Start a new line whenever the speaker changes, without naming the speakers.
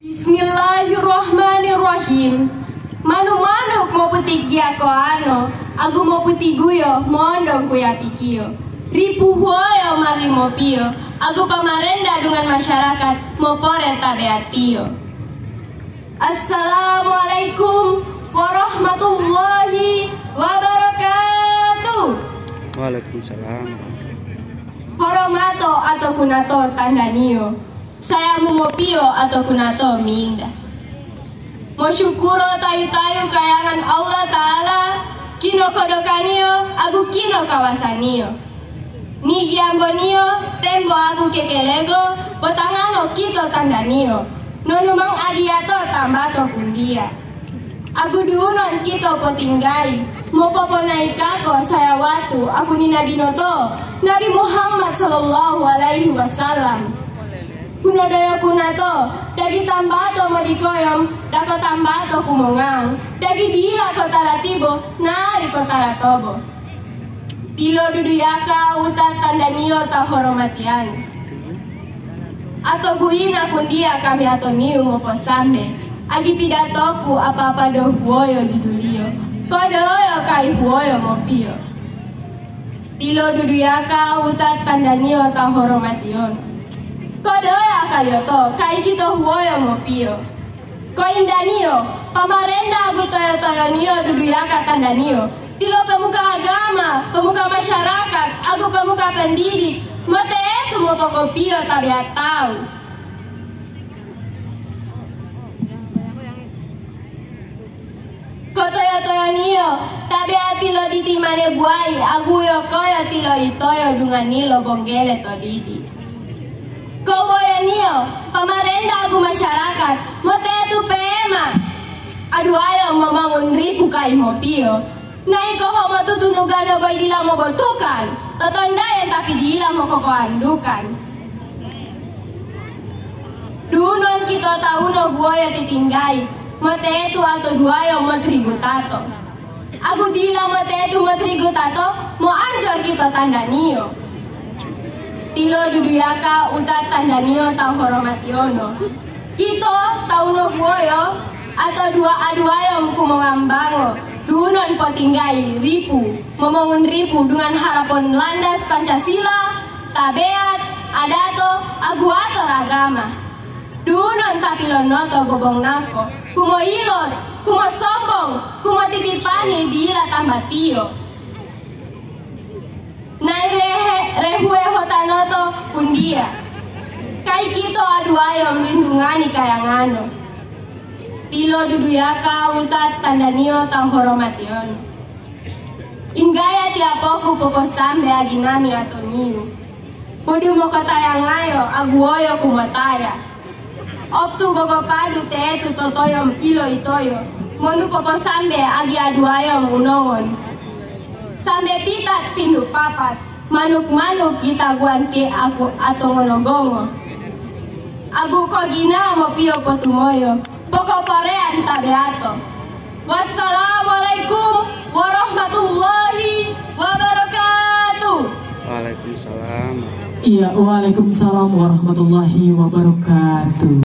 Bismillahirrahmanirrahim. Manu-manuk mau putih gia ko ano, agu mau putih guyo, mondong kuya pikio. Ripu huoyo mari mo pio, agu pamarenda dengan masyarakat mau poren tabeatio. Assalamualaikum warahmatullahi wabarakatuh.
Waalaikumsalam.
Horomato atau kunato tandanio. Saya mumopio atau kunato minda. Mosyukuro tayu-tayu kayangan Allah Ta'ala Kino kodokanio, agu kino kawasanio. Nigi ambonio, tembo agu kekelego Botangano kito tandanio. Nonumang adiato tambato kundia. Agu duunon kito potinggai Mopopo naikako saya watu Aku ni Nabi Noto Nabi Muhammad Sallallahu Alaihi Wasallam Kuna daya kuna to, dagi tambato mo di koyom, dako tambato kumongang, dagi dila ko taratibo, nari ko taratobo. Tilo duduyaka utat tandanio ta horomatian. Ato guina kundia kami ato niu mo posambe, agi pidatoku apa-apa do huoyo judulio, kodoyo kai huoyo mo pio. Tilo duduyaka utat tandanio ta horomation. Kodoya kai kito huoyo mopio. Ko indanio, pamarenda agu toyo nio duduyaka tandanio. Tilo pemuka agama, pemuka masyarakat, agu pemuka pendidik, mate etu mo pokopio tabiat tahu. Kotoyo toyo nio, tabiat tilo ditimane buai, agu yo koyo tilo itoyo dungan nilo bonggele todidi. Kowoyo nio, pamarenda aku masyarakat, mote tu pema. Aduh ayo membangun ribu kai mopio. Nai ko homo tutunugano boy dila mo botukan. Totondayan tapi dila koko andukan. Dunon kita tauno buaya titinggai. Mote tu atau duayo mo tributato. Aku dila mote tu mo tributato, mo anjor kita tanda nio. Tilo duduyaka utat tandanio tau horomationo. Kito tauno buoyo atau dua aduayo kumongambango. Dunon potinggai ripu, memongun ripu dengan harapan landas Pancasila, tabeat, adato, aguato agama. Dunon tapi lonoto bobong nako, kumo ilon, kumo sombong, kumo titipani dila tambatio. Nai rehe rehue hotanoto kundia. Kai kito aduayo melindungani kayangano. Tilo duduyaka utat tandanio tau horomationo. Ingaya tiapoku popo sambe aginami atoniu. Bodu mo katayangayo aguoyo kumotaya. Optu gogo padu teetu totoyom ilo itoyo. Monu popo sambe agi aduayo unongon. Sambe pitat pindu papat. Manuk-manuk kita guanti aku atau ngonogongo. Agu ko gina mo pio potumoyo. Poko parean tabeato. Wassalamualaikum warahmatullahi wabarakatuh.
Waalaikumsalam.
Iya, Waalaikumsalam warahmatullahi wabarakatuh.